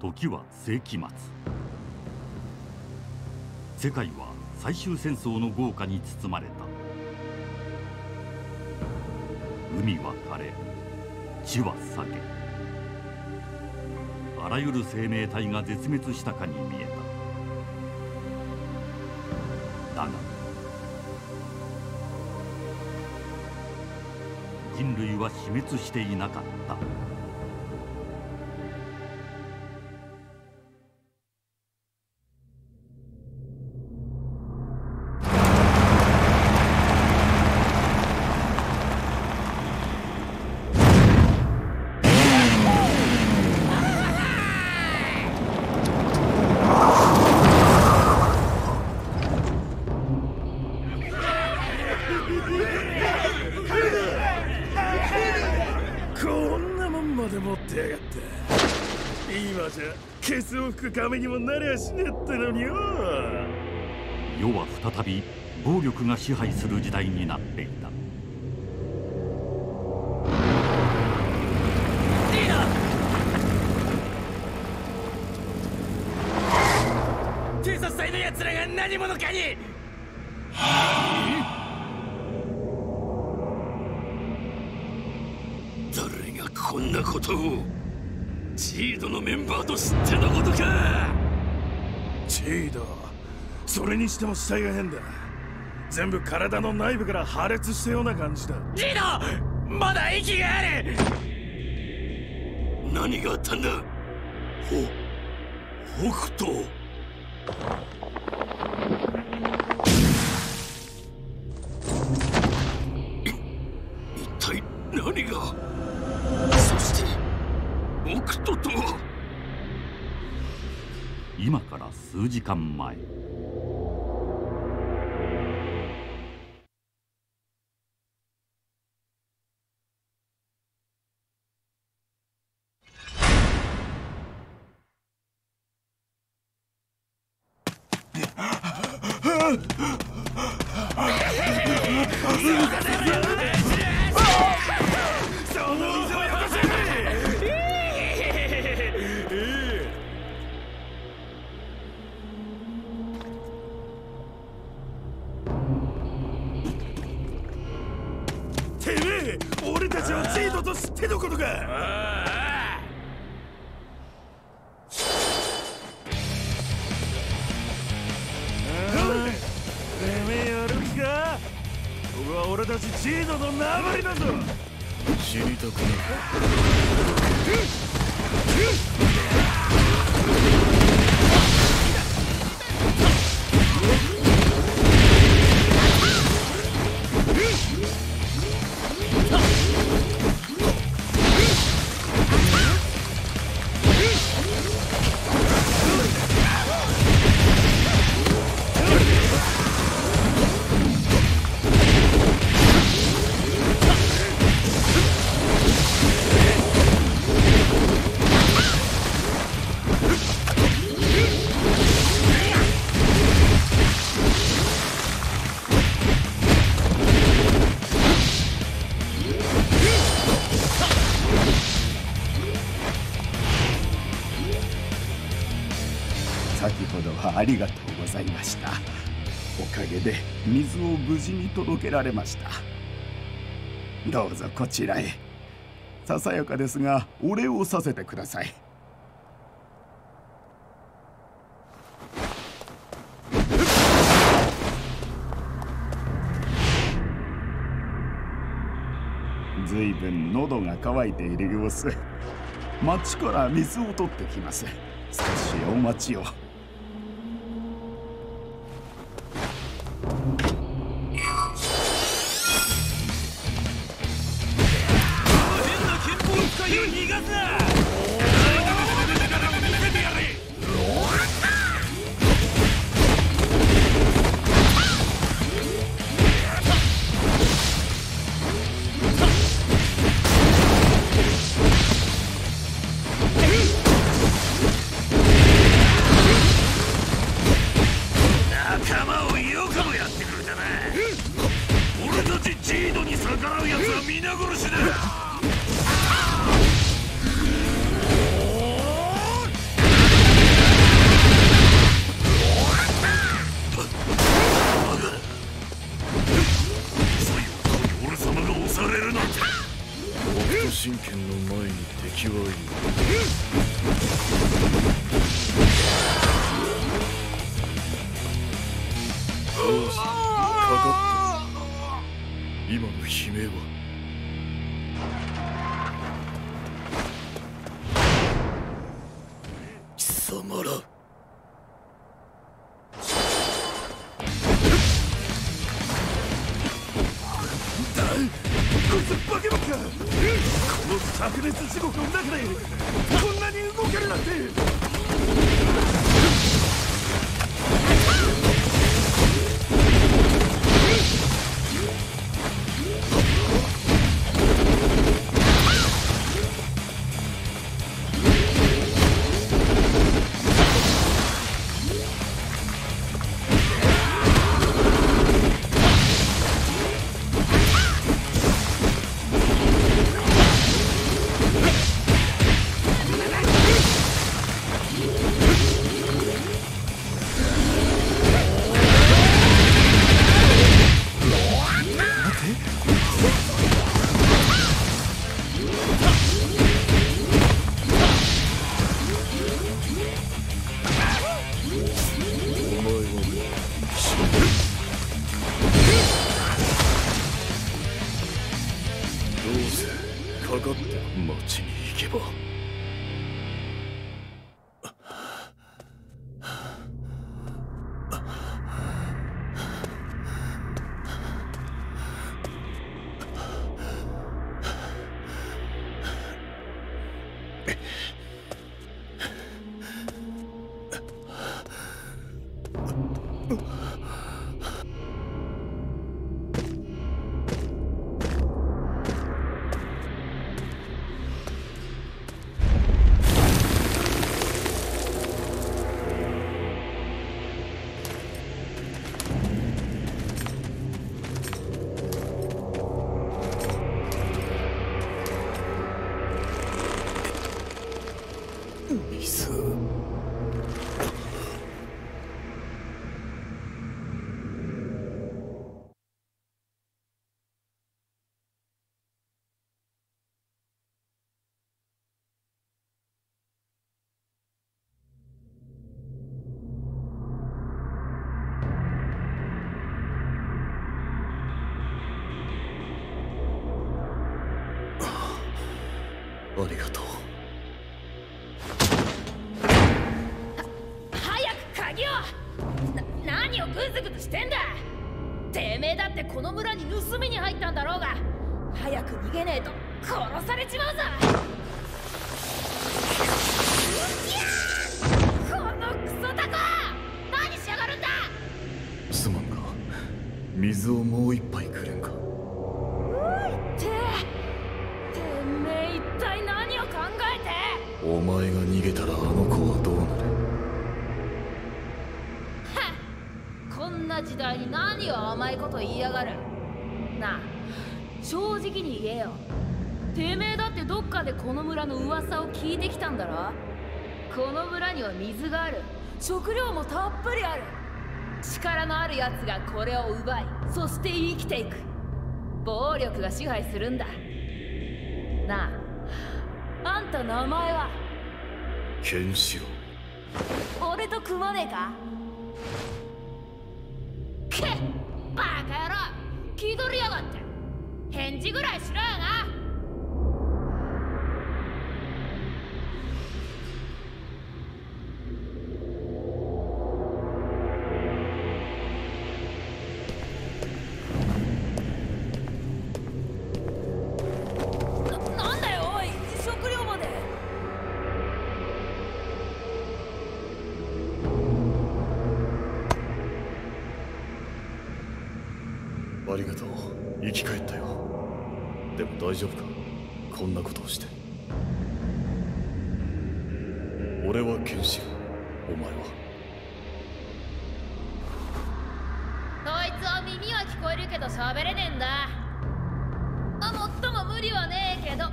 時は世紀末。世界は最終戦争の豪華に包まれた。海は枯れ地は裂け。あらゆる生命体が絶滅したかに見えた。だが人類は死滅していなかった。った。今じゃケツを吹く亀にもなりゃしねえってのによ。世は再び暴力が支配する時代になっていた。リーダー警察隊の奴らが何者かに。誰がこんなことをジードのメンバーと知ってのことか。ジード。それにしても死体が変だ。全部体の内部から破裂したような感じだ。リーダーまだ息がある！何があったんだ？ほ北斗？数時間前。ってのことか。てめえやる気か？ここは俺たちジードの縄張りだぞ。知りたくない 届けられましたどうぞこちらへささやかですがお礼をさせてくださいずいぶん喉が渇いている様子町から水を取ってきます少しお待ちをかかって今の悲鳴はってこの村に盗みに入ったんだろうが早く逃げねえと殺されちまうぞ。このクソタコ何しやがるんだ。すまんが水をもう一杯くれんか。ててめえ一体何を考えて。お前が逃げたらあの子な時代に何を甘いこと言いやがる？なあ正直に言えよ。てめえだってどっかでこの村の噂を聞いてきたんだろ？この村には水がある。食料もたっぷりある。力のある奴がこれを奪いそして生きていく。暴力が支配するんだ。なああんた名前は？ケンシロウ。俺と組まねえか？バカ野郎気取りやがって返事ぐらいしろよなありがとう。生き返ったよ。でも大丈夫か？こんなことをして。俺はケンシロウお前は？そいつは耳は聞こえるけど喋れねえんだ。あもっとも無理はねえけど。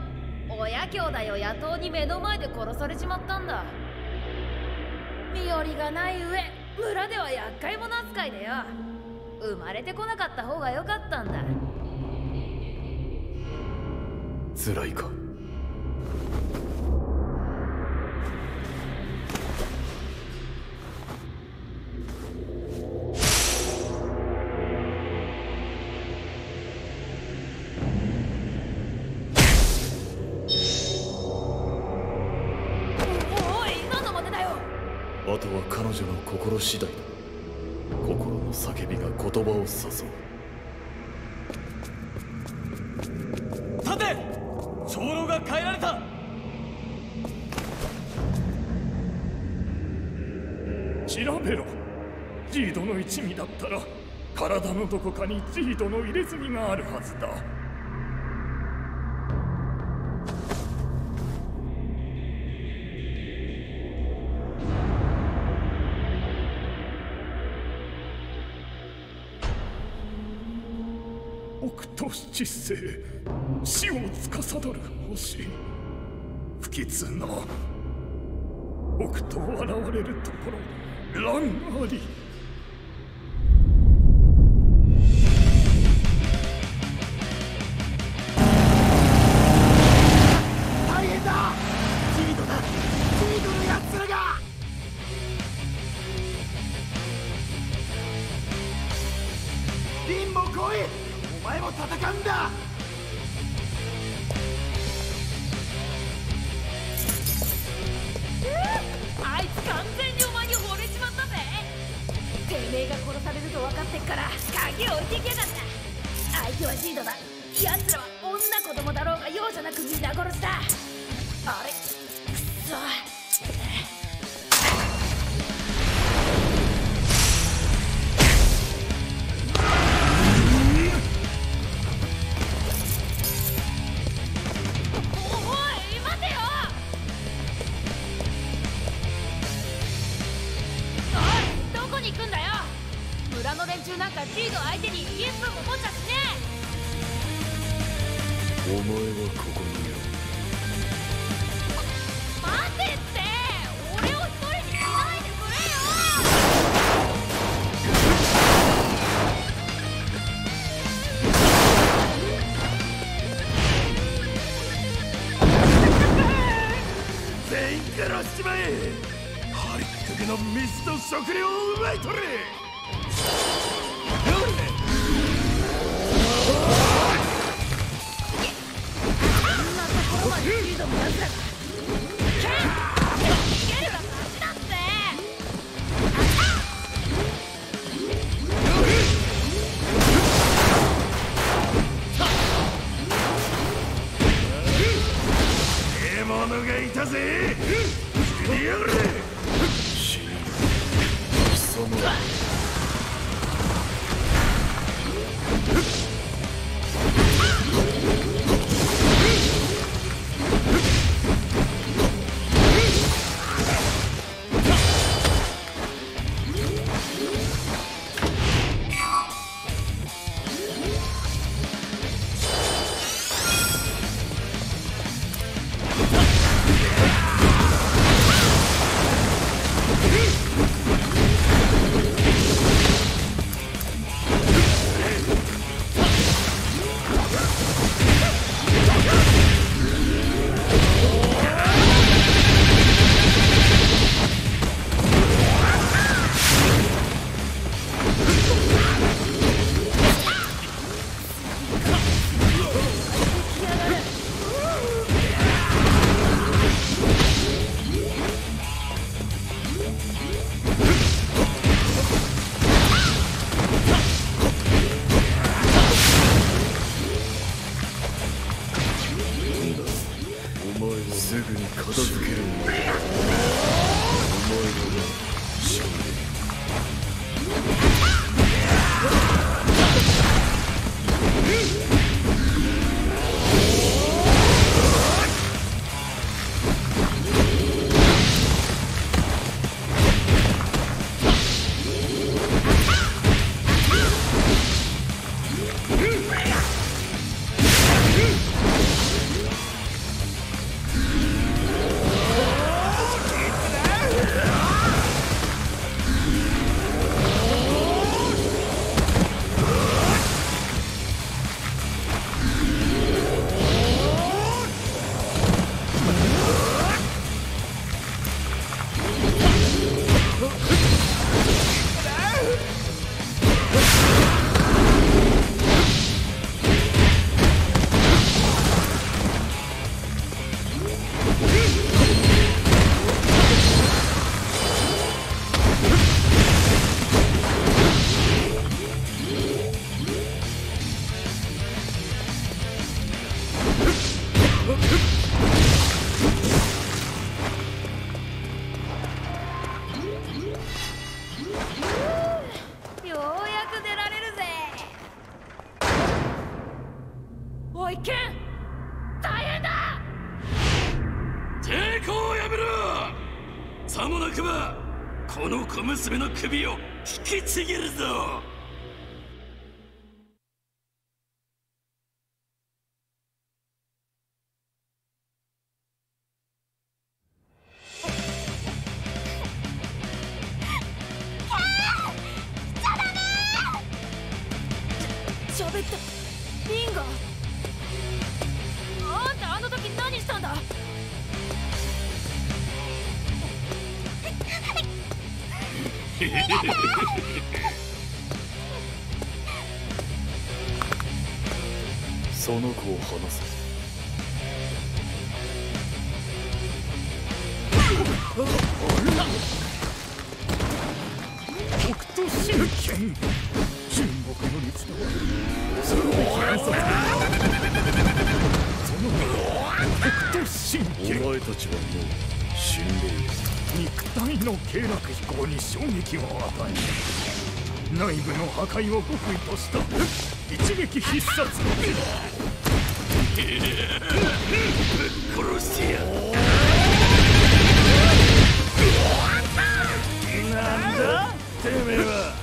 親兄弟を野党に目の前で殺されちまったんだ。身寄りがない上村では厄介者扱いでよ。生まれてこなかった方が良かったんだ。辛いか？あとは彼女の心次第だ。叫びが言葉を誘う。さて！長老が変えられた！調べろ。ジードの一味だったら体のどこかにジードの入れ墨があるはずだ。知性死を司る星。不吉の北東現れるところ乱あり。やらまえの水と食料を奪い取れ獲物がいたぜ。娘の首を引きちぎるぞ。リンガあんたあの時何したんだその子を離せ北斗神拳中国の律動その暗殺その北斗神拳。お前たちはもう死んでいる肉体の経絡飛行に衝撃を与え内部の破壊を極意とした一撃必殺殺してやなんだ？てめえは。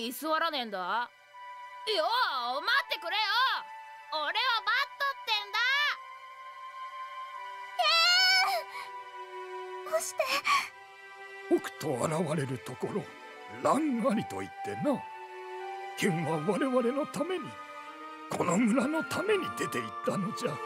に居座らねえんだ。よ待ってくれよ。俺は待っとってんだ。どうして。北斗現れるところ乱ありと言ってな。剣は我々のためにこの村のために出て行ったのじゃ